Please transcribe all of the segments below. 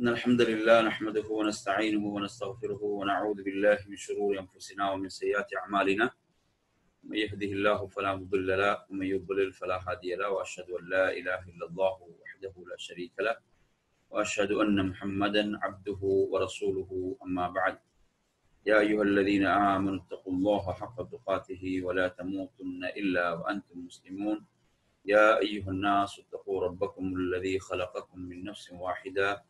إن الحمد لله نحمده ونستعينه ونستغفره ونعوذ بالله من شرور أنفسنا ومن سيئات أعمالنا. من يهده الله فلا مضل له ومن يضلل فلا هادي له وأشهد أن لا إله إلا الله وحده لا شريك له وأشهد أن محمدا عبده ورسوله أما بعد. يا أيها الذين آمنوا اتقوا الله حق تقاته ولا تموتن إلا وأنتم مسلمون. يا أيها الناس اتقوا ربكم الذي خلقكم من نفس واحدة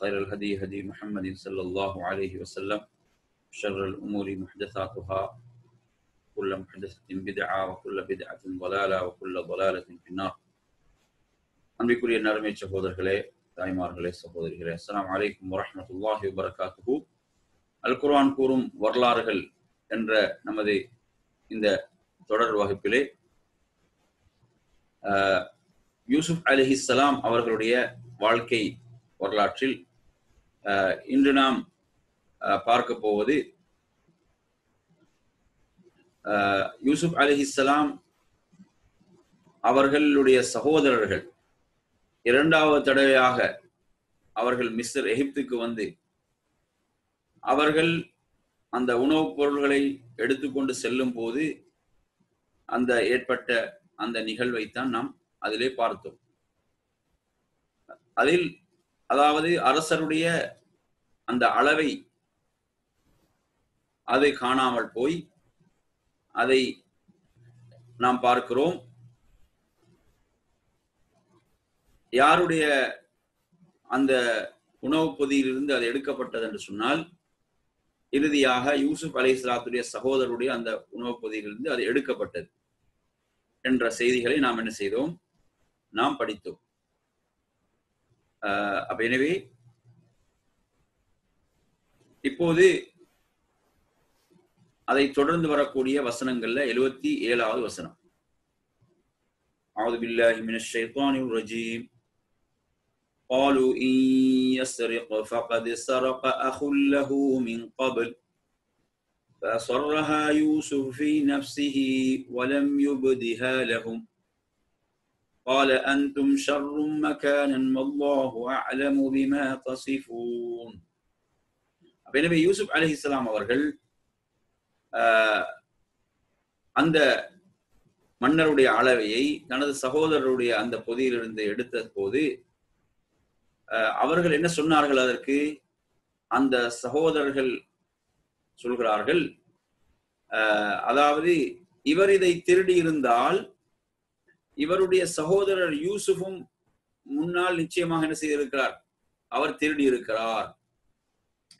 خير الهدي هدي محمد صلى الله عليه وسلم شر الأمور محدثاتها كل محدثة بدعة وكل بدعة ضلالة وكل ضلالة في النار அன்பிற்குரிய நறுமை சகோதரர்களே தாய்மார்களே சகோதரிகளே அஸ்லாம் வலைக்கும் வரமத்துல்லாஹி வபரகாத்துஹு அல் குர்ஆன் கூறும் வரலாறுகள் என்ற நமது இந்த தொடர் வகுப்பிலே யூசுப் அலிஹிஸ்லாம் அவர்களுடைய வாழ்க்கை வரலாற்றில் இன்று நாம் பார்க்க போவது யூசுப் அலிஹிஸ்லாம் அவர்களுடைய சகோதரர்கள் இரண்டாவது தடவையாக அவர்கள் மிஸ்ர் எகிப்துக்கு வந்து அவர்கள் அந்த உணவுப் பொருள்களை எடுத்துக்கொண்டு செல்லும் போது அந்த ஏற்பட்ட அந்த நிகழ்வைத்தான் நாம் அதிலே பார்த்தோம். அதில் அதாவது அரசருடைய அந்த அளவை அதை காணாமல் போய் அதை நாம் பார்க்கிறோம். யாருடைய அந்த உணவுப் பொதியிலிருந்து அது எடுக்கப்பட்டது என்று சொன்னால் இறுதியாக யூசுப் அலை இஸ்லாத்துடைய சகோதரருடைய அந்த உணவுப் பொதியிலிருந்து அது எடுக்கப்பட்டது என்ற செய்திகளை நாம் என்ன செய்தோம்? நாம் படித்தோம். அப்ப எனவே இப்போது அதை தொடர்ந்து வரக்கூடிய வசனங்கள்ல எழுபத்தி ஏழாவது வசனம் أعوذ بالله من الشيطان الرجيم قالوا إن يسرق فقد سرق أخ له من قبل فأصرها يوسف في نفسه ولم يبدها لهم قال أنتم شر مكانا والله أعلم بما تصفون எனவே யூசுப் அலி இஸ்லாம் அவர்கள் அந்த மன்னருடைய அளவையை தனது சகோதரருடைய அந்த பொதியிலிருந்து எடுத்த போது அவர்கள் என்ன சொன்னார்கள் அதற்கு அந்த சகோதரர்கள் சொல்கிறார்கள் அதாவது இவர் இதை திருடி இருந்தால் இவருடைய சகோதரர் யூசுஃபும் முன்னால் நிச்சயமாக என்ன செய்திருக்கிறார்? அவர் திருடி இருக்கிறார்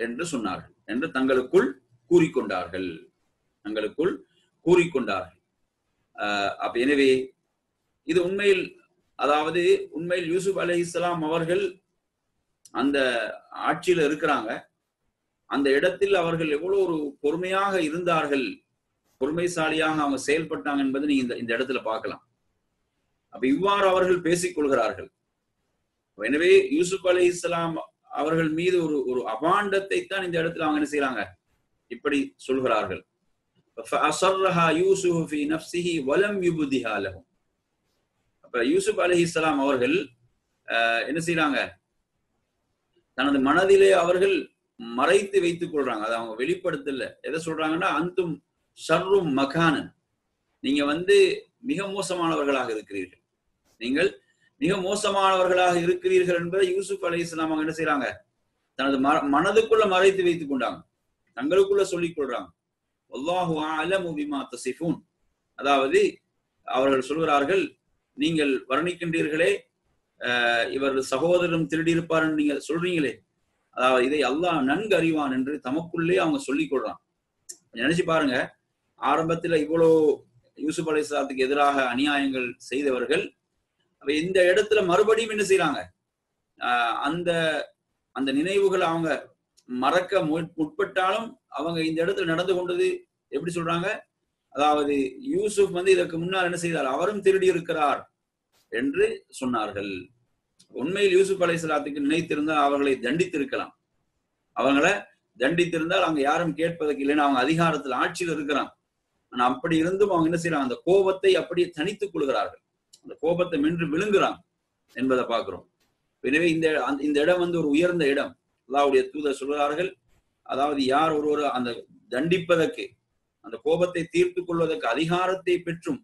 என்று சொன்னார்கள் என்று தங்களுக்குள் கூறிக்கொண்டார்கள். தங்களுக்குள் கூறிக்கொண்டார்கள். அப்ப எனவே இது உண்மையில் அதாவது உண்மையில் யூசுப் அலி இஸ்லாம் அவர்கள் அந்த ஆட்சியில இருக்கிறாங்க. அந்த இடத்தில் அவர்கள் எவ்வளவு ஒரு பொறுமையாக இருந்தார்கள். பொறுமைசாலியாக அவங்க செயல்பட்டாங்க என்பது நீங்க இந்த இந்த இடத்துல பார்க்கலாம். அப்ப இவ்வாறு அவர்கள் பேசிக் கொள்கிறார்கள். எனவே யூசுப் அலி இஸ்லாம் அவர்கள் மீது ஒரு ஒரு அபாண்டத்தை தான் இந்த இடத்துல அவங்க என்ன செய்யறாங்க இப்படி சொல்கிறார்கள். அப்ப யூசுப் அலி இஸ்லாம் அவர்கள் என்ன செய்யறாங்க தனது மனதிலே அவர்கள் மறைத்து வைத்துக் கொள்றாங்க. அதை அவங்க வெளிப்படுத்தல. எதை சொல்றாங்கன்னா அந்தும் ஷர்ரும் மகானன். நீங்க வந்து மிக மோசமானவர்களாக இருக்கிறீர்கள். நீங்கள் மிக மோசமானவர்களாக இருக்கிறீர்கள் என்பதை யூசுப் அலி இஸ்லாம் அவங்க என்ன செய்யறாங்க தனது மனதுக்குள்ள மறைத்து வைத்துக் கொண்டாங்க. தங்களுக்குள்ள சொல்லிக் கொள்றாங்க. அதாவது அவர்கள் சொல்கிறார்கள் நீங்கள் வர்ணிக்கின்றீர்களே இவர்கள் சகோதரரும் திருடியிருப்பார் நீங்க சொல்றீங்களே. அதாவது இதை அல்லாஹ் நன்கு அறிவான் என்று தமக்குள்ளே அவங்க சொல்லிக் கொள்றான். நினைச்சு பாருங்க. ஆரம்பத்துல இவ்வளவு யூசுப் அலி இஸ்லாத்துக்கு எதிராக அநியாயங்கள் செய்தவர்கள் இந்த இடத்துல மறுபடியும் என்ன செய்யறாங்க அந்த அந்த நினைவுகளை அவங்க மறக்க முற்பட்டாலும் அவங்க இந்த இடத்துல நடந்து கொண்டது எப்படி சொல்றாங்க? அதாவது யூசுப் வந்து இதற்கு முன்னால் என்ன செய்தார்? அவரும் திருடி இருக்கிறார் என்று சொன்னார்கள். உண்மையில் யூசுப் அலைசலாத்துக்கு நினைத்திருந்தால் அவர்களை தண்டித்திருக்கலாம். அவங்களை தண்டித்திருந்தால் அவங்க யாரும் கேட்பதற்கு இல்லைன்னா அவங்க அதிகாரத்தில் ஆட்சியில் இருக்கிறான். ஆனா அப்படி இருந்தும் அவங்க என்ன செய்யறாங்க அந்த கோபத்தை அப்படியே தனித்துக் கொள்கிறார்கள். அந்த கோபத்தை மென்று விழுங்குறான் என்பதை பார்க்கிறோம். எனவே இந்த இந்த இடம் வந்து ஒரு உயர்ந்த இடம். அல்லாவுடைய தூதர் சொல்கிறார்கள் அதாவது யார் ஒருவர் அந்த தண்டிப்பதற்கு அந்த கோபத்தை தீர்த்து கொள்வதற்கு அதிகாரத்தை பெற்றும்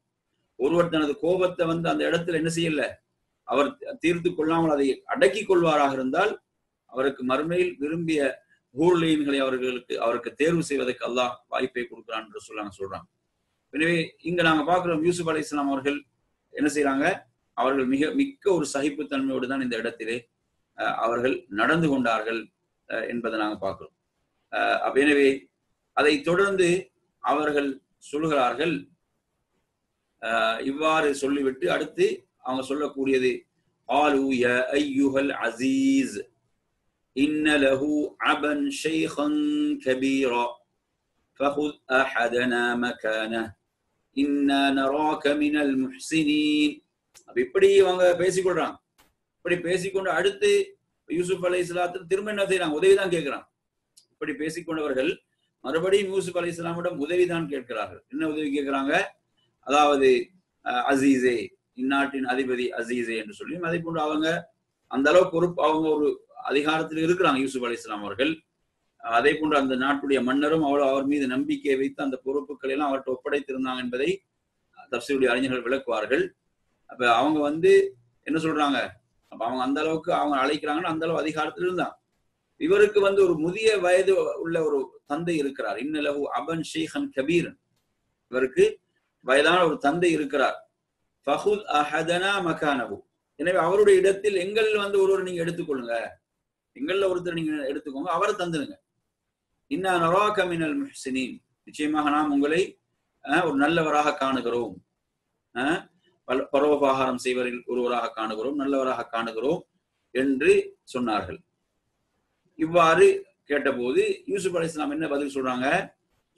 ஒருவர் தனது கோபத்தை வந்து அந்த இடத்துல என்ன செய்யல அவர் தீர்த்து கொள்ளாமல் அதை அடக்கி கொள்வாராக இருந்தால் அவருக்கு மறுமையில் விரும்பிய ஊர்லீன்களை அவர்களுக்கு அவருக்கு தேர்வு செய்வதற்கு அல்லாஹ் வாய்ப்பை கொடுக்கிறான் என்று சொல்லாங்க சொல்றாங்க எனவே இங்க நாங்க பார்க்கிறோம் யூசுப் அலி இஸ்லாம் அவர்கள் என்ன செய்யறாங்க அவர்கள் மிக மிக்க ஒரு சகிப்புத்தன்மையோடு தான் இந்த இடத்திலே அஹ், அவர்கள் நடந்து கொண்டார்கள் அஹ், என்பதை நாங்க பார்க்கிறோம் அஹ், அப்ப எனவே அதை தொடர்ந்து அவர்கள் சொல்கிறார்கள் அஹ், இவ்வாறு சொல்லிவிட்டு அடுத்து அவங்க சொல்லக்கூடியது ஆலு ய ஐயுஹல் அசீஸ் إن له عبا شيخا كبيرا فخذ أحدنا مكانه இன்னராக்கமினல் முஹ்சினின். அப்ப இப்படி அவங்க பேசிக்கொள்றாங்க. இப்படி பேசிக்கொண்டு அடுத்து யூசுப் அலை இஸ்லாத்தின் திரும்ப என்ன செய்யறாங்க உதவிதான் கேட்கிறான் இப்படி பேசிக்கொண்டவர்கள் மறுபடியும் யூசுப் அலி இஸ்லாமிடம் உதவிதான் கேட்கிறார்கள். என்ன உதவி கேட்கிறாங்க? அதாவது அசீசே இந்நாட்டின் அதிபதி அசீசே என்று சொல்லி அதை போன்று அவங்க அந்த அளவுக்கு பொறுப்பு அவங்க ஒரு அதிகாரத்தில் இருக்கிறாங்க யூசுப் அலி இஸ்லாம் அவர்கள். அதே போன்று அந்த நாட்டுடைய மன்னரும் அவ்வளவு அவர் மீது நம்பிக்கை வைத்து அந்த பொறுப்புகளை எல்லாம் அவர்கிட்ட ஒப்படைத்திருந்தாங்க என்பதை தப்சீருடைய அறிஞர்கள் விளக்குவார்கள். அப்ப அவங்க வந்து என்ன சொல்றாங்க? அப்ப அவங்க அந்த அளவுக்கு அவங்க அழைக்கிறாங்கன்னா அந்த அளவு அதிகாரத்தில் இருந்தான். இவருக்கு வந்து ஒரு முதிய வயது உள்ள ஒரு தந்தை இருக்கிறார். இன்னலகு அபன் ஷேஹன் கபீரன். இவருக்கு வயதான ஒரு தந்தை இருக்கிறார். ஃபஹுத் அஹதனா மகானபு எனவே அவருடைய இடத்தில் எங்கள் வந்து ஒருவர் நீங்க எடுத்துக்கொள்ளுங்க. எங்கள்ல ஒருத்தர் நீங்க எடுத்துக்கோங்க. அவரை தந்துடுங்க. இன்ன நராக மினல் முஹ்சினின். நிச்சயமாக நாம் உங்களை ஒரு நல்லவராக காணுகிறோம். பரோபாகாரம் செய்வரில் ஒருவராக காணுகிறோம் நல்லவராக காணுகிறோம் என்று சொன்னார்கள். இவ்வாறு கேட்டபோது யூசுப் அலி இஸ்லாம் என்ன பதில் சொல்றாங்க?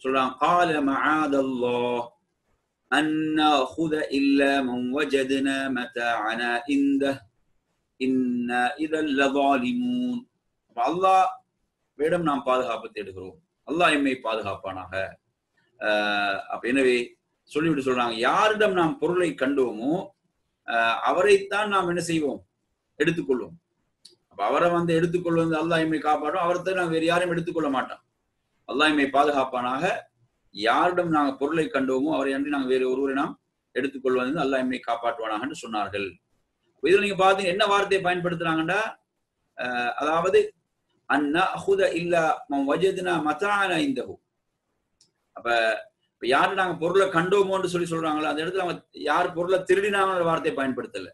சொல்றாங்க கால மஹாதல்லா அன்னா ஹுத இல்ல மவஜதுன மதஅனா இந்த இன்ன இதல் லதாலிமூன் அல்லாஹ் வேடம் நாம் பாதுகாப்பு தேடுகிறோம். அல்லாஹ் எம்மை பாதுகாப்பானாக. ஆஹ் அப்ப எனவே சொல்லிவிட்டு சொல்றாங்க யாரிடம் நாம் பொருளை கண்டோமோ அவரைத்தான் நாம் என்ன செய்வோம்? எடுத்துக்கொள்வோம். அப்ப அவரை வந்து எடுத்துக்கொள்வது அல்லாஹ் எம்மை காப்பாற்றும் அவரை நாம் வேறு யாரையும் எடுத்துக்கொள்ள மாட்டோம். அல்லாஹ் எம்மை பாதுகாப்பானாக யாரிடம் நாங்கள் பொருளை கண்டோமோ அவரை அன்றி நாங்கள் வேறு ஒருவரை நாம் எடுத்துக்கொள்வது அல்லாஹ் எம்மை காப்பாற்றுவானாக என்று சொன்னார்கள். இதில் நீங்க பாத்தீங்க என்ன வார்த்தையை பயன்படுத்துறாங்கன்னா அதாவது அண்ணா அஹுத இல்லா மம் வஜதுனா மத்தான இந்தஹு அப்ப இப்ப யாரு நாங்க பொருளை கண்டோமோன்னு சொல்லி சொல்றாங்களோ அந்த இடத்துல அவங்க யார் பொருளை திருடினாங்கன்ற வார்த்தையை பயன்படுத்தல.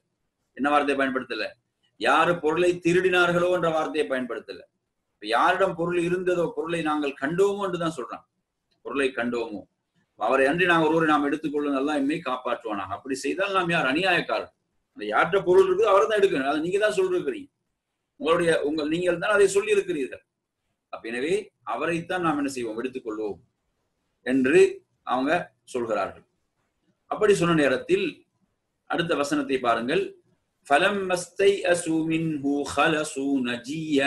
என்ன வார்த்தையை பயன்படுத்தல? யாரு பொருளை திருடினார்களோ என்ற வார்த்தையை பயன்படுத்தல. இப்ப யாரிடம் பொருள் இருந்ததோ பொருளை நாங்கள் கண்டோமோ என்றுதான் தான் சொல்றாங்க. பொருளை கண்டோமோ. அவரை அன்றி நாங்கள் ஒருவரை நாம் எடுத்துக்கொள்ளும் நல்லா எம்மை காப்பாற்றுவானாக. அப்படி செய்தால் நாம் யார்? அநியாயக்காரர். அந்த யார்கிட்ட பொருள் இருக்குது அவரை தான் எடுக்கணும். அதை நீங்க தான் சொல்லிருக்கிறீங்க. உங்களுடைய உங்கள் நீங்கள் தான் அதை சொல்லி இருக்கிறீர்கள் அப்ப எனவே அவரைத்தான் நாம் என்ன செய்வோம்? எடுத்துக்கொள்வோம் என்று அவங்க சொல்கிறார்கள். அப்படி சொன்ன நேரத்தில் அடுத்த வசனத்தை பாருங்கள். ஃபலம் மஸ்தை அசூமின்ஹு ஹலசு நஜிய.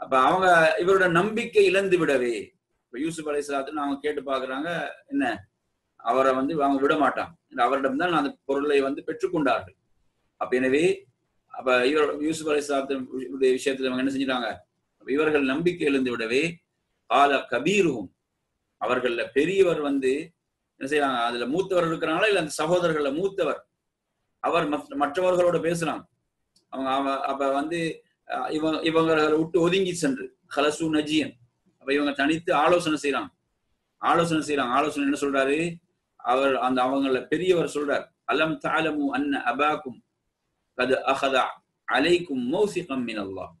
அப்ப அவங்க இவரோட நம்பிக்கை இழந்து விடவே இப்ப யூசுப் அலைஹிஸ்ஸலாத்து அவங்க கேட்டு பாக்குறாங்க என்ன? அவரை வந்து அவங்க விட மாட்டாங்க அவரிடம் தான் அந்த பொருளை வந்து பெற்றுக்கொண்டார்கள். அப்ப எனவே அப்ப இவர் யூசுப் அலைஹிஸ்ஸலாத்து விஷயத்துல அவங்க என்ன செஞ்சிட்டாங்க இவர்கள் நம்பிக்கை எழுந்து விடவே கால கபீரும் அவர்கள்ல பெரியவர் வந்து என்ன செய்யறாங்க அதுல மூத்தவர் இருக்கிறாங்களா? இல்ல அந்த சகோதரர்கள்ல மூத்தவர்? அவர் மற்ற- மற்றவர்களோட பேசலாம். அவங்க அவ- அப்ப வந்து இவங்க இவங்களை விட்டு ஒதுங்கி சென்று ஹலசு நஜியன். அப்ப இவங்க தனித்து ஆலோசனை செய்யறாங்க ஆலோசனை செய்யறாங்க ஆலோசனை என்ன சொல்றாரு? அவர் அந்த அவங்கள பெரியவர் சொல்றார். அலம் தாலமு அன்ன அபாக்கும் கது அஹத அலைக்கும் மௌசிகம் மின் அல்லாஹ்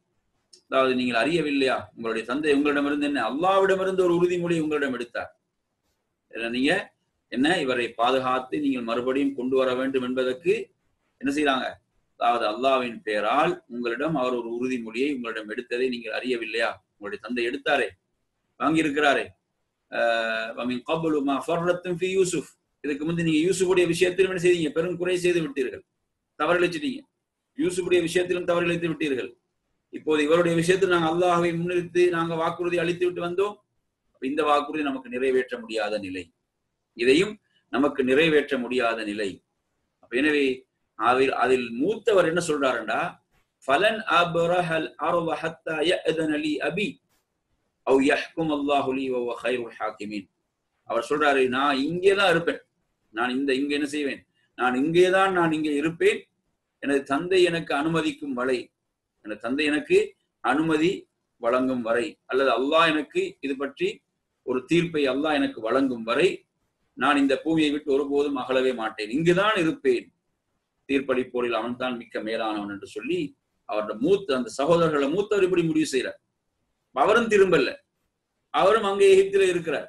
அதாவது நீங்கள் அறியவில்லையா? உங்களுடைய தந்தை உங்களிடமிருந்து என்ன? அல்லாவிடமிருந்து ஒரு உறுதிமொழி உங்களிடம் எடுத்தார். நீங்க? என்ன? இவரை பாதுகாத்து நீங்கள் மறுபடியும் கொண்டு வர வேண்டும் என்பதற்கு என்ன செய்யறாங்க அதாவது அல்லாவின் பெயரால் உங்களிடம் அவர் ஒரு உறுதிமொழியை உங்களிடம் எடுத்ததை நீங்கள் அறியவில்லையா? உங்களுடைய தந்தை எடுத்தாரே வாங்கியிருக்கிறாரே. யூசுப் இதுக்கு முந்தி நீங்க யூசுஃபுடைய விஷயத்திலும் என்ன செய்தீங்க? பெரும் குறை செய்து விட்டீர்கள். தவறிழைச்சிட்டீங்க. யூசுஃபுடைய விஷயத்திலும் தவறிழைத்து விட்டீர்கள். இப்போது இவருடைய விஷயத்தில் நாங்கள் அல்லாஹை முன்னிறுத்தி நாங்கள் வாக்குறுதி அளித்து விட்டு வந்தோம். இந்த வாக்குறுதி நமக்கு நிறைவேற்ற முடியாத நிலை. இதையும் நமக்கு நிறைவேற்ற முடியாத நிலை. எனவே அதில் அதில் மூத்தவர் என்ன சொல்றாருண்டா? ஃபலன் அபரஹல் அர்வ ஹத்தா யஅதன லி அபி அவ் யஹ்கும் அல்லாஹு லி வஹுவ கைருல் ஹாக்கிமீன். அவர் சொல்றாரு நான் இங்கே தான் இருப்பேன். நான் இந்த இங்க என்ன செய்வேன்? நான் இங்கேதான் நான் இங்கே இருப்பேன். எனது தந்தை எனக்கு அனுமதிக்கும் வரை எனது தந்தை எனக்கு அனுமதி வழங்கும் வரை அல்லது அல்லாஹ் எனக்கு இது பற்றி ஒரு தீர்ப்பை அல்லாஹ் எனக்கு வழங்கும் வரை நான் இந்த பூமியை விட்டு ஒருபோதும் அகலவே மாட்டேன். இங்குதான் இருப்பேன். தீர்ப்பளிப்போரில் அவன் தான் மிக்க மேலானவன் என்று சொல்லி அவரோட மூத்த அந்த சகோதரர்களை மூத்தவர் இப்படி முடிவு செய்யறார் அவரும் திரும்பல. அவரும் அங்கே எகிப்தில இருக்கிறார்.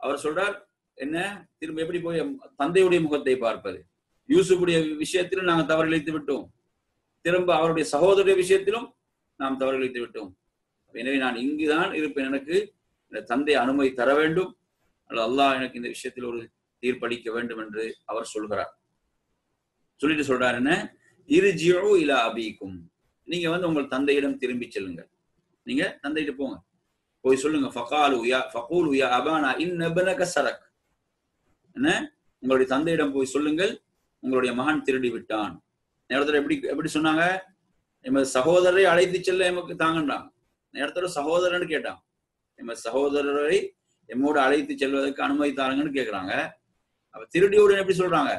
அவர் சொல்றார் என்ன? திரும்ப எப்படி போய் தந்தையுடைய முகத்தை பார்ப்பது? யூசுஃபுடைய விஷயத்திலும் நாங்கள் தவறிழைத்து விட்டோம். திரும்ப அவருடைய சகோதரருடைய விஷயத்திலும் நாம் தவறிழைத்து விட்டோம். எனவே நான் இங்குதான் இருப்பேன். எனக்கு இந்த தந்தை அனுமதி தர வேண்டும். அல்ல அல்லாஹ் எனக்கு இந்த விஷயத்தில் ஒரு தீர்ப்பளிக்க வேண்டும் என்று அவர் சொல்கிறார். சொல்லிட்டு சொல்றாரு என்ன? இரு ஜியோ இலா அபிக்கும். நீங்க வந்து உங்கள் தந்தையிடம் திரும்பி செல்லுங்க நீங்க தந்தையிட்ட போங்க. போய் சொல்லுங்க. ஃபகாலு உயா ஃபகூல் உயா அபானா இன்னபனக சரக் என்ன? உங்களுடைய தந்தையிடம் போய் சொல்லுங்கள். உங்களுடைய மகன் திருடி விட்டான் நேரத்தில் எப்படி எப்படி சொன்னாங்க? எமது சகோதரரை அழைத்து செல்ல எமக்கு தாங்கன்றாங்க நேரத்தோட சகோதரன்னு கேட்டான். எமது சகோதரரை எம்மோடு அழைத்து செல்வதற்கு அனுமதி தாருங்கன்னு கேட்குறாங்க அப்ப திருடியோடு எப்படி சொல்றாங்க?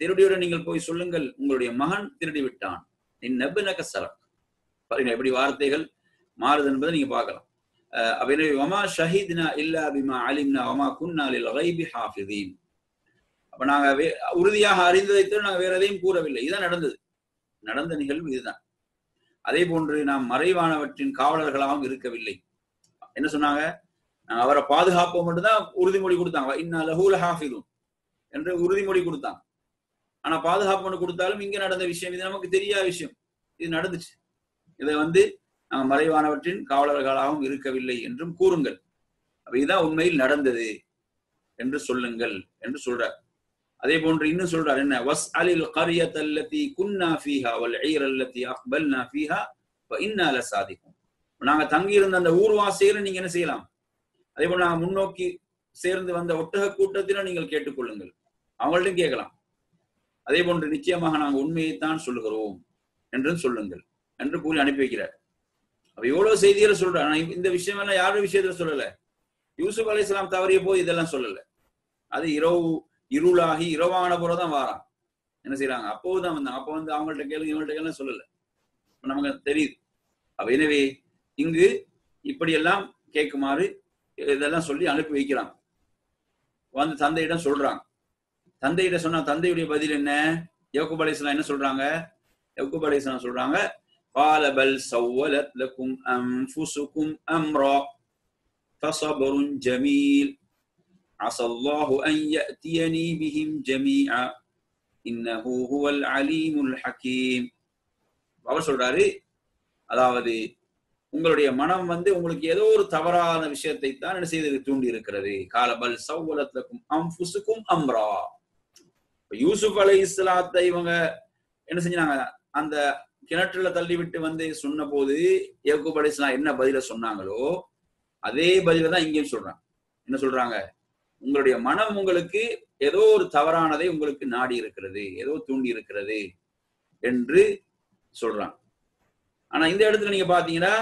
திருடியுடன் நீங்கள் போய் சொல்லுங்கள். உங்களுடைய மகன் திருடி விட்டான் என் நெபனக சரக். பாருங்க எப்படி வார்த்தைகள் மாறுது என்பதை நீங்க பார்க்கலாம். அப்ப எனவே வமா ஷஹீத்னா இல்லா பிமா அலிம்னா வமா குன்னா லில் ஹாஃபிதீன். அப்ப நாங்க உறுதியாக அறிந்ததை தவிர நாங்க வேற எதையும் கூறவில்லை. இதுதான் நடந்தது. நடந்த நிகழ்வு இதுதான். அதே போன்று நாம் மறைவானவற்றின் காவலர்களாகவும் இருக்கவில்லை. என்ன சொன்னாங்க? நாங்க அவரை பாதுகாப்போம் மட்டும்தான் உறுதிமொழி கொடுத்தாங்க. இன்னும் லஹூல ஹாஃபிதும் என்று உறுதிமொழி கொடுத்தாங்க. ஆனா பாதுகாப்பு கொடுத்தாலும் இங்க நடந்த விஷயம் இது நமக்கு தெரியாத விஷயம். இது நடந்துச்சு. இதை வந்து நாங்கள் மறைவானவற்றின் காவலர்களாகவும் இருக்கவில்லை என்றும் கூறுங்கள். அப்ப இதுதான் உண்மையில் நடந்தது என்று சொல்லுங்கள் என்று சொல்றார். அதே போன்று இன்னும் சொல்றாரு என்ன? வஸ் அலில் கரியத் அல்லதி குன்னா ஃபீஹா வல் ஈர் அல்லத்தி அக்பல்னா ஃபீஹா வ இன்னா நாங்க தங்கி இருந்த அந்த ஊர்வாசியில நீங்க என்ன செய்யலாம்? அதே போல நாங்க முன்னோக்கி சேர்ந்து வந்த ஒட்டக கூட்டத்தில நீங்கள் கேட்டுக்கொள்ளுங்கள். அவங்கள்ட்டும் கேட்கலாம். அதே போன்று நிச்சயமாக நாங்கள் உண்மையைத்தான் சொல்லுகிறோம் என்றும் சொல்லுங்கள் என்று கூறி அனுப்பி வைக்கிறார். அப்ப எவ்வளவு செய்தியில சொல்றாரு? ஆனா இந்த விஷயம் எல்லாம் யாரும் விஷயத்துல சொல்லல? யூசுப் அலி இஸ்லாம் தவறிய போது இதெல்லாம் சொல்லல. அது இரவு இருளாகி இரவான போறதான் வாரான் என்ன செய்யறாங்க அப்போதான் வந்தாங்க அப்போ வந்து அவங்கள்ட்ட கேளுங்க இவங்கள்ட்ட கேளுங்க சொல்லல நமக்கு தெரியுது அப்ப எனவே இங்கு இப்படியெல்லாம் கேட்குமாறு இதெல்லாம் சொல்லி அனுப்பி வைக்கிறாங்க வந்து தந்தையிடம் சொல்றாங்க தந்தையிட சொன்னா தந்தையுடைய பதில் என்ன யவுக்குப் அலிஸ்லாம் என்ன சொல்றாங்க யவுக்குப் அலிஸ்லாம் சொல்றாங்க قال بل سولت لكم أنفسكم أمرا فصبر جميل عسى الله أن يأتيني بهم جميعا إنه هو العليم الحكيم அவர் சொல்றாரு அதாவது உங்களுடைய மனம் வந்து உங்களுக்கு ஏதோ ஒரு தவறான விஷயத்தை தான் என்ன செய்து தூண்டி இருக்கிறது காலபல் சௌவலத்துக்கும் அம்புசுக்கும் அம்ரா யூசுப் அலை இஸ்லாத்தை இவங்க என்ன செஞ்சாங்க அந்த கிணற்றுல தள்ளி விட்டு வந்து சொன்ன போது ஏகூப் அலை இஸ்லாம் என்ன பதில சொன்னாங்களோ அதே பதில தான் இங்கேயும் சொல்றாங்க என்ன சொல்றாங்க உங்களுடைய மனம் உங்களுக்கு ஏதோ ஒரு தவறானதை உங்களுக்கு நாடி இருக்கிறது ஏதோ தூண்டி இருக்கிறது என்று சொல்றாங்க. ஆனா இந்த இடத்துல நீங்க பாத்தீங்கன்னா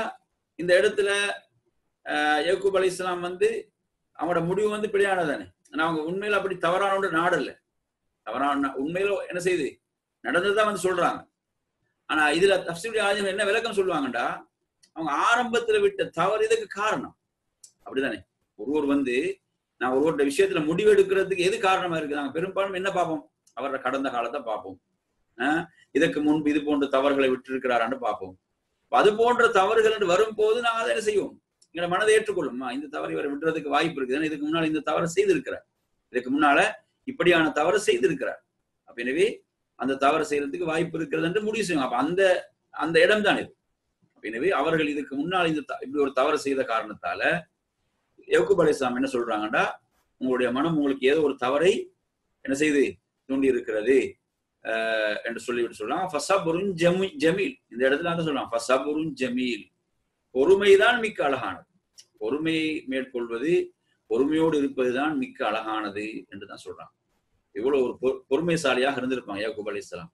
இந்த இடத்துல யக்கூப் அலி இஸ்லாம் வந்து அவங்களோட முடிவு வந்து பிழையானது தானே. ஆனா அவங்க உண்மையில அப்படி தவறான நாடல்ல தவறான உண்மையில என்ன செய்யுது நடந்ததுதான் வந்து சொல்றாங்க. ஆனா இதுல தப்சீலுடைய ஆஜம் என்ன விளக்கம் சொல்லுவாங்கடா அவங்க ஆரம்பத்துல விட்ட தவறு இதுக்கு காரணம். அப்படிதானே. ஒருவர் வந்து நான் ஒருவருடைய விஷயத்துல முடிவெடுக்கிறதுக்கு எது காரணமா இருக்கு நாங்க பெரும்பாலும் என்ன பார்ப்போம்? அவரோட கடந்த காலத்தை பார்ப்போம். ஆஹ் இதற்கு முன்பு இது போன்ற தவறுகளை விட்டிருக்கிறாரான்னு பார்ப்போம். அது போன்ற தவறுகள் என்று வரும்போது நாங்க அதை என்ன செய்வோம்? எங்களை மனதை ஏற்றுக்கொள்ளும். இந்த தவறு இவரை விடுறதுக்கு வாய்ப்பு இருக்குது. இதுக்கு முன்னால் இந்த தவறு செய்திருக்கிறார். இதுக்கு முன்னால இப்படியான தவறு செய்திருக்கிறார். அப்ப எனவே அந்த தவறு செய்யறதுக்கு வாய்ப்பு இருக்கிறது என்று முடிவு செய்யும் அப்ப அந்த அந்த இடம் தான் இது எனவே அவர்கள் இதுக்கு முன்னால் இந்த த- இப்படி ஒரு தவறு செய்த காரணத்தால யக்கூப் அலைஹிஸ்ஸலாம் என்ன சொல்றாங்கன்னா உங்களுடைய மனம் உங்களுக்கு ஏதோ ஒரு தவறை என்ன செய்து தூண்டி இருக்கிறது என்று சொல்லிவிட்டு சொல்லலாம். ஃபசபுருன் ஜமி ஜமீல். இந்த இடத்துல வந்து சொல்லலாம் ஃபசபுருன் ஜமீல். பொறுமைதான் மிக்க அழகானது. பொறுமையை மேற்கொள்வது பொறுமையோடு இருப்பதுதான் மிக்க அழகானது என்று தான் சொல்றாங்க இவ்வளவு ஒரு பொ- பொறுமைசாலியாக இருந்திருப்பாங்க யாக்கூப் இஸ்லாம்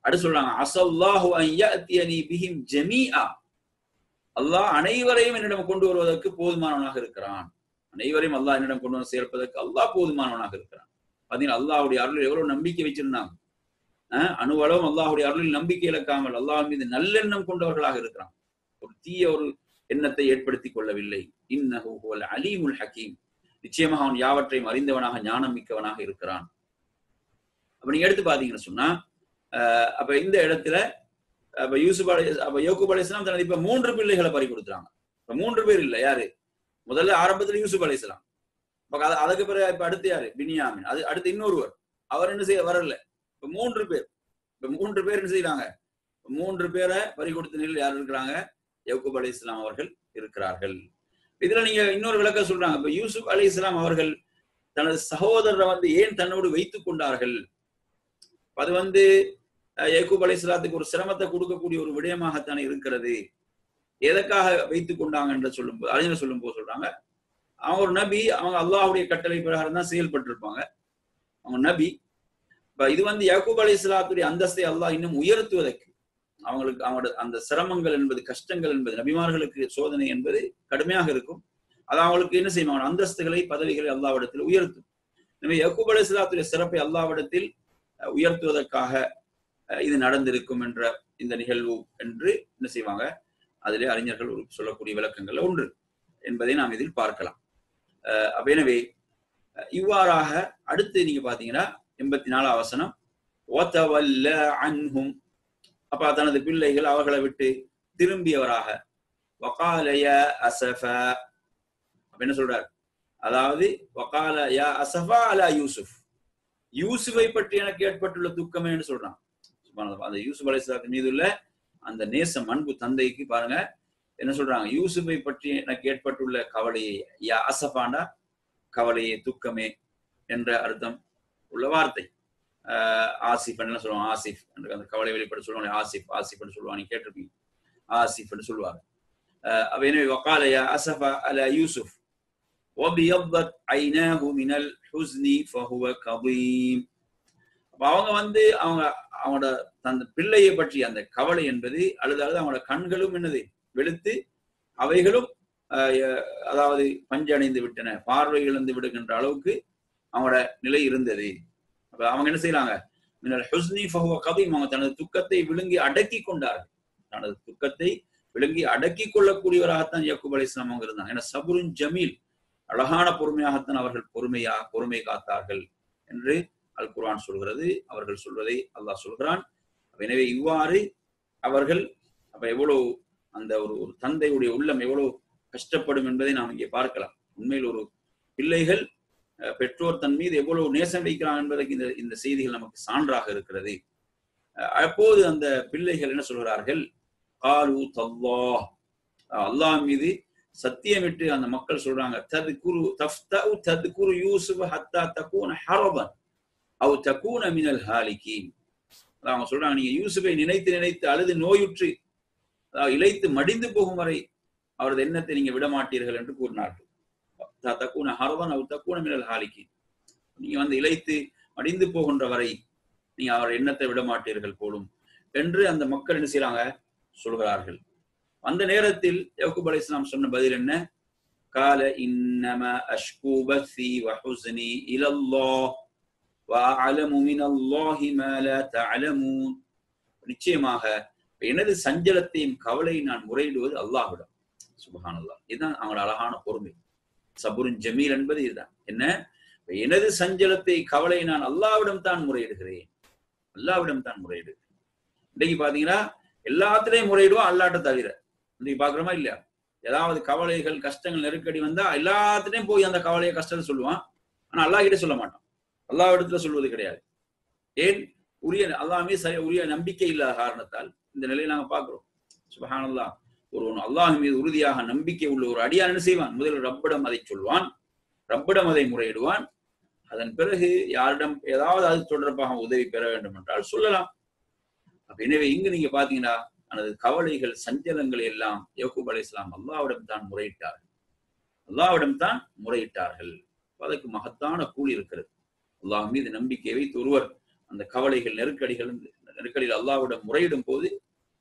அடுத்து சொல்றாங்க அசல்லாஹு அன் யஅத்தியனி பிஹிம் ஜமீஆ. அல்லாஹ் அனைவரையும் என்னிடம் கொண்டு வருவதற்கு போதுமானவனாக இருக்கிறான். அனைவரையும் அல்லாஹ் என்னிடம் கொண்டு வந்து சேர்ப்பதற்கு அல்லாஹ் போதுமானவனாக இருக்கிறான். பாத்தீங்கன்னா அல்லாஹுடைய அருளில் எவ்வளவு நம்பிக்கை வச்சிருந்தாங்க. அணுவளவும் அல்லாஹ்வுடைய அருளில் நம்பிக்கை இழக்காமல் அல்லாஹ் மீது நல்லெண்ணம் கொண்டவர்களாக இருக்கிறான். ஒரு தீய ஒரு எண்ணத்தை ஏற்படுத்திக் கொள்ளவில்லை. இன்னஹு ஹுவல் அலீமுல் ஹக்கீம் நிச்சயமாக அவன் யாவற்றையும் அறிந்தவனாக ஞானம் மிக்கவனாக இருக்கிறான். அப்ப நீங்க எடுத்து பாத்தீங்கன்னு சொன்னா அப்ப இந்த இடத்துல அப்ப யூசுப் அலி அப்ப யோகுப் அலைஹிஸ்ஸலாம் தனது இப்ப மூன்று பிள்ளைகளை பறி கொடுத்துறாங்க இப்ப மூன்று பேர் இல்ல யாரு? முதல்ல ஆரம்பத்துல யூசுப் அலி இஸ்லாம் அதுக்கு பிறகு இப்ப அடுத்து யாரு? பினியாமின். அது அடுத்து இன்னொருவர். அவர் என்ன செய்ய வரல. இப்ப மூன்று பேர். இப்ப மூன்று பேர் என்ன செய்யறாங்க மூன்று பேரை பறி கொடுத்த நிலையில் யார் இருக்கிறாங்க? யக்கூப் அலி இஸ்லாம் அவர்கள் இருக்கிறார்கள். இதுல நீங்க இன்னொரு விளக்க சொல்றாங்க. இப்ப யூசுப் அலி இஸ்லாம் அவர்கள் தனது சகோதரரை வந்து ஏன் தன்னோடு வைத்துக் கொண்டார்கள்? அது வந்து ஏகூப் யக்கூப் இஸ்லாத்துக்கு ஒரு சிரமத்தை கொடுக்கக்கூடிய ஒரு விடயமாகத்தான் இருக்கிறது. எதற்காக வைத்துக் கொண்டாங்க என்று சொல்லும்போது அறிஞர் சொல்லும் போது சொல்றாங்க அவங்க ஒரு நபி அவங்க அல்லாஹ்வுடைய கட்டளை பிரகாரம் தான் செயல்பட்டு இருப்பாங்க அவங்க நபி இப்ப இது வந்து யாக்கூப் அலி இஸ்லாத்துடைய அந்தஸ்தை அல்லாஹ் இன்னும் உயர்த்துவதற்கு அவங்களுக்கு அவங்களோட அந்த சிரமங்கள் என்பது கஷ்டங்கள் என்பது நபிமார்களுக்கு சோதனை என்பது கடுமையாக இருக்கும். அது அவங்களுக்கு என்ன செய்யும் அந்தஸ்துகளை பதவிகளை அல்லாவிடத்தில் உயர்த்தும். எனவே யக்கூப் அலி இஸ்லாத்துடைய சிறப்பை அல்லாவிடத்தில் உயர்த்துவதற்காக இது நடந்திருக்கும் என்ற இந்த நிகழ்வு என்று என்ன செய்வாங்க? அதிலே அறிஞர்கள் ஒரு சொல்லக்கூடிய விளக்கங்கள்ல ஒன்று என்பதை நாம் இதில் பார்க்கலாம். அஹ், அப்ப எனவே இவ்வாறாக அடுத்து நீங்க பாத்தீங்கன்னா எண்பத்தி நாலு அவசனம் "வதவல்ல அன்ஹும். அப்ப தனது பிள்ளைகள் அவர்களை விட்டு திரும்பியவராக வகாலய அசஃப. அப்ப என்ன சொல்றார்? அதாவது வகால யா அசஃபா அலா யூசுப் யூசுஃபை பற்றி எனக்கு ஏற்பட்டுள்ள துக்கமே என்று சொல்றான். சுப்ஹானல்லாஹ். அந்த யூசுப் அலைஹிஸ்ஸலாத்து மீது உள்ள அந்த நேசம் அன்பு தந்தைக்கு பாருங்க என்ன சொல்றாங்க யூசுஃபை பற்றி எனக்கு ஏற்பட்டுள்ள கவலையை யா அசஃபாண்டா கவலையே துக்கமே என்ற அர்த்தம் உள்ள வார்த்தை ஆஹ் ஆசிஃப் என்ன சொல்லுவாங்க ஆசிஃப் என்று அந்த கவலை வெளிப்பட சொல்லுவாங்க ஆசிஃப் ஆசிஃப் என்று சொல்லுவாங்க நீங்க கேட்டிருப்பீங்க ஆசிஃப் என்று சொல்லுவாங்க ஆஹ் அப்ப எனவே வக்கால யா அசஃபா அல யூசுப் وَبِيَضَّتْ عَيْنَاهُ مِنَ الْحُزْنِ فَهُوَ كَظِيمٌ அப்ப அவங்க வந்து அவங்க அவங்களோட அந்த பிள்ளையை பற்றி அந்த கவலை என்பது அல்லது அல்லது அவங்களோட கண்களும் என்னது வெளுத்து அவைகளும் அதாவது பஞ்சடைந்து விட்டன பார்வை இழந்து விடுகின்ற அளவுக்கு அவங்களோட நிலை இருந்தது. அப்ப அவங்க என்ன செய்யறாங்க? ஹுஸ்னி ஃபஹுவ கதீம். அவங்க தனது துக்கத்தை விழுங்கி அடக்கி கொண்டார்கள். தனது துக்கத்தை விழுங்கி அடக்கி கொள்ளக்கூடியவராகத்தான் யக்கூப் அலி இஸ்லாம் அவங்க இருந்தாங்க. ஏன்னா சபுருன் ஜமீல் அழகான பொறுமையாகத்தான் அவர்கள் பொறுமையா பொறுமை காத்தார்கள் என்று அல் குர்ஆன் சொல்கிறது அவர்கள் சொல்வதை அல்லாஹ் சொல்கிறான். எனவே இவ்வாறு அவர்கள் அப்ப எவ்வளவு அந்த ஒரு ஒரு தந்தையுடைய உள்ளம் எவ்வளவு கஷ்டப்படும் என்பதை நாம் இங்கே பார்க்கலாம். உண்மையில் ஒரு பிள்ளைகள் அஹ், பெற்றோர் தன் மீது எவ்வளவு நேசம் வைக்கிறான் என்பதற்கு இந்த இந்த செய்திகள் நமக்கு சான்றாக இருக்கிறது. அப்போது அந்த பிள்ளைகள் என்ன சொல்கிறார்கள்? காலு தல்லா அல்லாஹ் மீது சத்தியமிட்டு அந்த மக்கள் சொல்றாங்க தது குரு தஃப்தஉ தது குரு யூசுப் ஹத்தா தகுன ஹரபன். அவ் தக்கூன மினல் ஹாலிகீன். அதான் அவங்க சொல்றாங்க நீங்க யூசுஃபை நினைத்து நினைத்து அழுது நோயுற்று அதாவது இழைத்து மடிந்து போகும் வரை அவரது எண்ணத்தை நீங்க விட மாட்டீர்கள் என்று கூறினார்கள். தக்கூன ஹரவன் அவ் தக்கூன மினல் ஹாலிகீன். நீங்க வந்து இழைத்து மடிந்து போகின்ற வரை நீங்க அவர் எண்ணத்தை விட மாட்டீர்கள் போலும் என்று அந்த மக்கள் என்ன செய்யறாங்க சொல்கிறார்கள். அந்த நேரத்தில் யகுப் அலி இஸ்லாம் சொன்ன பதில் என்ன? கால இன்னம அஷ்கூபி பத்தி வஹுஸ்னி இலல்லா நிச்சயமாக எனது சஞ்சலத்தையும் கவலையும் நான் முறையிடுவது அல்லாஹ்விடம். சுபஹானல்லாஹ். இதுதான் அவங்களோட அழகான பொறுமை. சபுருன் ஜமீல் என்பது இதுதான். என்ன? எனது சஞ்சலத்தை கவலை நான் அல்லாவிடம் தான் முறையிடுகிறேன். அல்லாவிடம் தான் முறையிடுகிறேன். இன்னைக்கு பாத்தீங்கன்னா எல்லாத்துலயும் முறையிடுவோம் அல்லாட்ட தவிர. இன்னைக்கு பாக்குறோமா இல்லையா? ஏதாவது கவலைகள் கஷ்டங்கள் நெருக்கடி வந்தா எல்லாத்துலயும் போய் அந்த கவலையை கஷ்டத்தை சொல்லுவான். ஆனா அல்லாஹ் கிட்ட சொல்ல மாட்டான். அல்லாஹ் இடத்துல சொல்வது கிடையாது. ஏன்? உரிய அல்லாமே சரி உரிய நம்பிக்கை இல்லாத காரணத்தால் இந்த நிலையை நாங்க பார்க்கிறோம். சுபஹானல்லாஹ். ஒருவன் அல்லாஹ் மீது உறுதியாக நம்பிக்கை உள்ள ஒரு அடியான் என்ன செய்வான்? முதலில் ரப்பிடம் அதை சொல்வான். ரப்பிடம் அதை முறையிடுவான். அதன் பிறகு யாரிடம் ஏதாவது அது தொடர்பாக உதவி பெற வேண்டும் என்றால் சொல்லலாம் எனவே இங்கு நீங்க பாத்தீங்கன்னா எனது கவலைகள் சஞ்சலங்கள் எல்லாம் யக்கூப் அலி இஸ்லாம் அல்லாவிடம் தான் முறையிட்டார்கள். அல்லாவிடம் தான் முறையிட்டார்கள். அதற்கு மகத்தான கூலி இருக்கிறது. அல்லாஹ் மீது நம்பிக்கை வைத்து ஒருவர் அந்த கவலைகள் நெருக்கடிகள் நெருக்கடியில் அல்லாவிடம் முறையிடும் போது